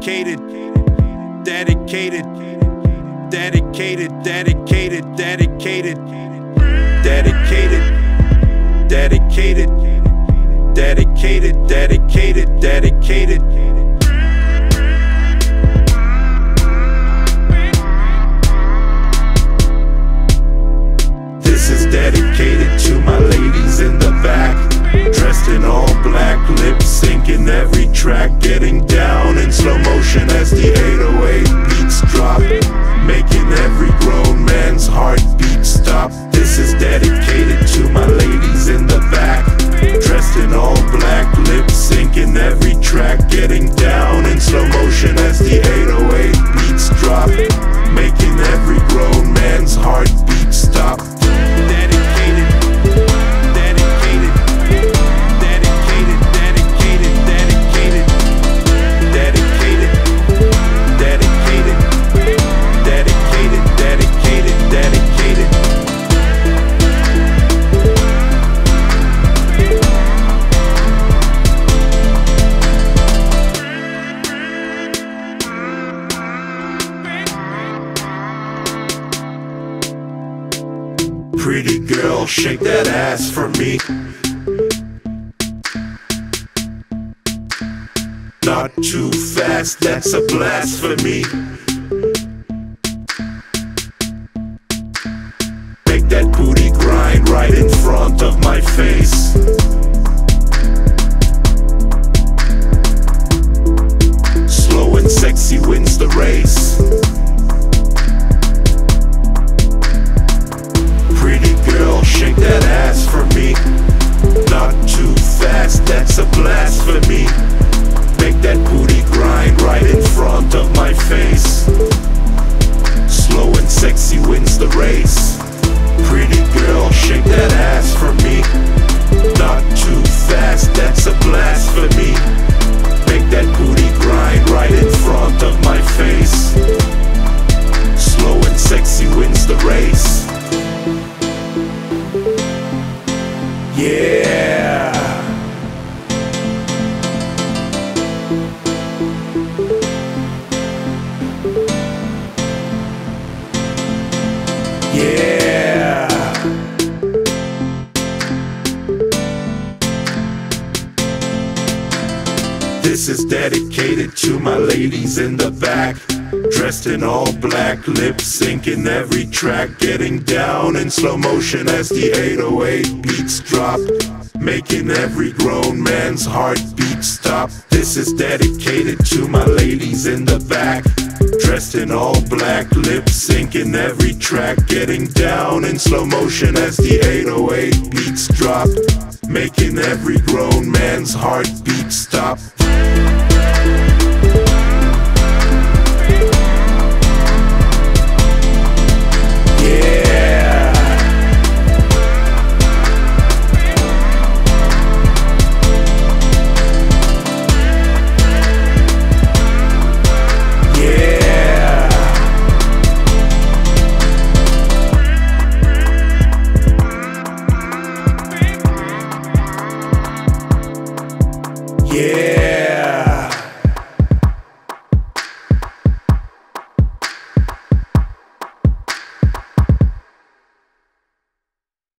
dedicated, dedicated, dedicated, dedicated, dedicated, dedicated, dedicated, dedicated, dedicated, dedicated. This is dedicated to my ladies in the back. Dressed in all black, lip syncing every track. Getting down dedicated Pretty girl, shake that ass for me. Not too fast, that's a blasphemy. Yeah. Yeah. This is dedicated to my ladies in the back. Dressed in all black, lip syncing every track. Getting down in slow motion as the 808 beats drop. Making every grown man's heartbeat stop. This is dedicated to my ladies in the back. Dressed in all black, lip syncing every track. Getting down in slow motion as the 808 beats drop. Making every grown man's heartbeat stop.